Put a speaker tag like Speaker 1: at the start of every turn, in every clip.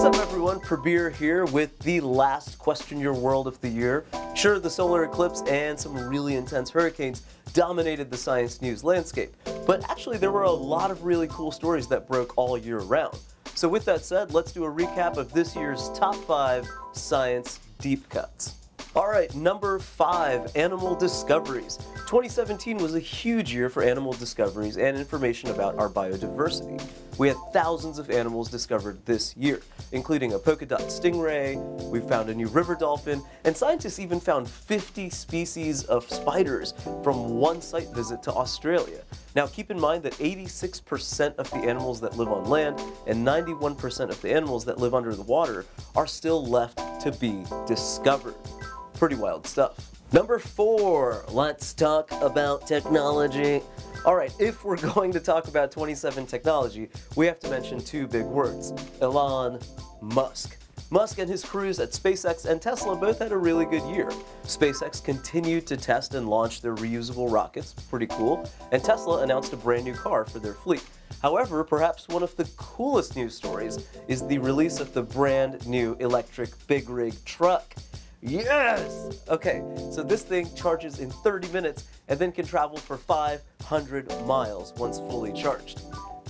Speaker 1: What's up everyone, Prabir here with the last Question Your World of the year. Sure, the solar eclipse and some really intense hurricanes dominated the science news landscape, but actually there were a lot of really cool stories that broke all year round. So with that said, let's do a recap of this year's top 5 science deep cuts. Alright, number 5, Animal Discoveries. 2017 was a huge year for animal discoveries and information about our biodiversity. We had thousands of animals discovered this year, including a polka dot stingray, we found a new river dolphin, and scientists even found 50 species of spiders from one site visit to Australia. Now keep in mind that 86% of the animals that live on land and 91% of the animals that live under the water are still left to be discovered. Pretty wild stuff. Number four, let's talk about technology. All right, if we're going to talk about 27 technology, we have to mention two big words, Elon Musk. Musk and his crews at SpaceX and Tesla both had a really good year. SpaceX continued to test and launch their reusable rockets, pretty cool, and Tesla announced a brand new car for their fleet. However, perhaps one of the coolest news stories is the release of the brand new electric big rig truck. Yes! Okay, so this thing charges in 30 minutes and then can travel for 500 miles once fully charged.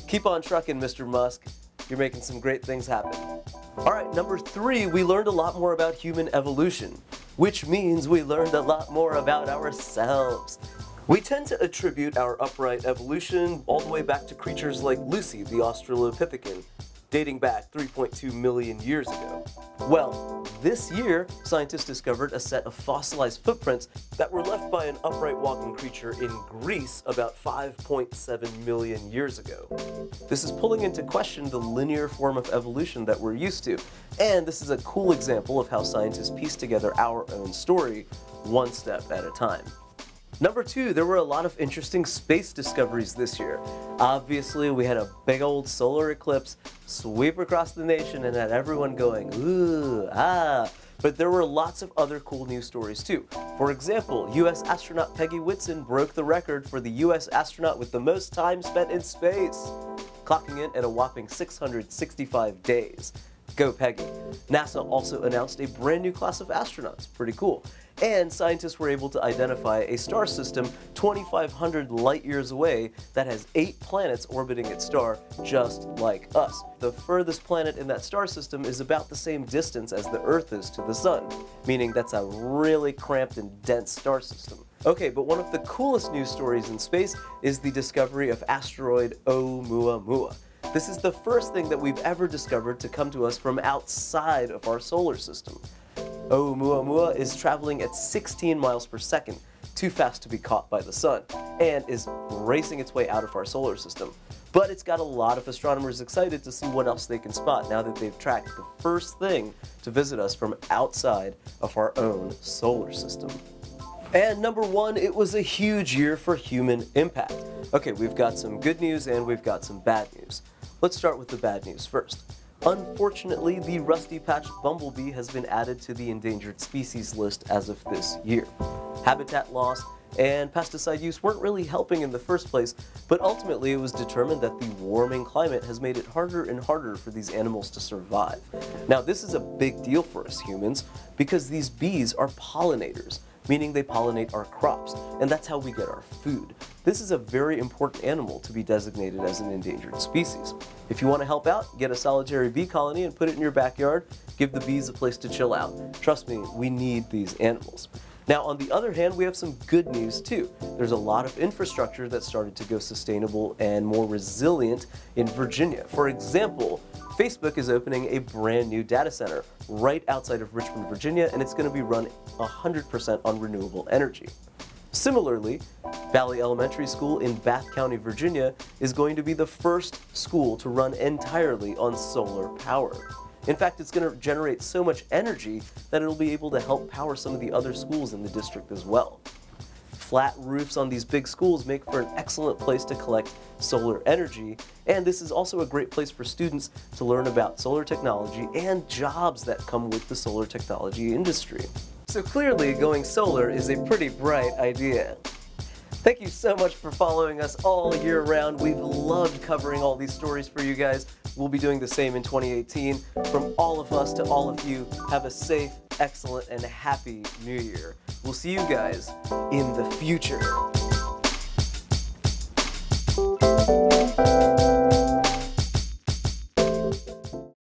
Speaker 1: Keep on trucking, Mr. Musk. You're making some great things happen. All right, number three, we learned a lot more about human evolution, which means we learned a lot more about ourselves. We tend to attribute our upright evolution all the way back to creatures like Lucy, the Australopithecine, dating back 3.2 million years ago. Well, this year, scientists discovered a set of fossilized footprints that were left by an upright walking creature in Greece about 5.7 million years ago. This is pulling into question the linear form of evolution that we're used to, and this is a cool example of how scientists piece together our own story one step at a time. Number two, there were a lot of interesting space discoveries this year. Obviously, we had a big old solar eclipse sweep across the nation and had everyone going, ooh, ah. But there were lots of other cool news stories too. For example, US astronaut Peggy Whitson broke the record for the US astronaut with the most time spent in space, clocking in at a whopping 665 days. Go Peggy. NASA also announced a brand new class of astronauts. Pretty cool. And scientists were able to identify a star system 2,500 light years away that has eight planets orbiting its star just like us. The furthest planet in that star system is about the same distance as the Earth is to the Sun, meaning that's a really cramped and dense star system. Okay, but one of the coolest news stories in space is the discovery of asteroid Oumuamua. This is the first thing that we've ever discovered to come to us from outside of our solar system. Oh, Oumuamua is traveling at 16 miles per second, too fast to be caught by the sun, and is racing its way out of our solar system. But it's got a lot of astronomers excited to see what else they can spot now that they've tracked the first thing to visit us from outside of our own solar system. And number one, it was a huge year for human impact. Okay, we've got some good news and we've got some bad news. Let's start with the bad news first. Unfortunately, the rusty-patched bumblebee has been added to the endangered species list as of this year. Habitat loss and pesticide use weren't really helping in the first place, but ultimately it was determined that the warming climate has made it harder and harder for these animals to survive. Now this is a big deal for us humans because these bees are pollinators meaning they pollinate our crops, and that's how we get our food. This is a very important animal to be designated as an endangered species. If you want to help out, get a solitary bee colony and put it in your backyard. Give the bees a place to chill out. Trust me, we need these animals. Now, on the other hand, we have some good news too. There's a lot of infrastructure that started to go sustainable and more resilient in Virginia. For example, Facebook is opening a brand new data center right outside of Richmond, Virginia, and it's going to be run 100% on renewable energy. Similarly, Valley Elementary School in Bath County, Virginia is going to be the first school to run entirely on solar power. In fact, it's going to generate so much energy that it'll be able to help power some of the other schools in the district as well flat roofs on these big schools make for an excellent place to collect solar energy, and this is also a great place for students to learn about solar technology and jobs that come with the solar technology industry. So clearly, going solar is a pretty bright idea. Thank you so much for following us all year round. We've loved covering all these stories for you guys. we'll be doing the same in 2018. From all of us to all of you, have a safe, excellent, and happy new year. We'll see you guys in the future.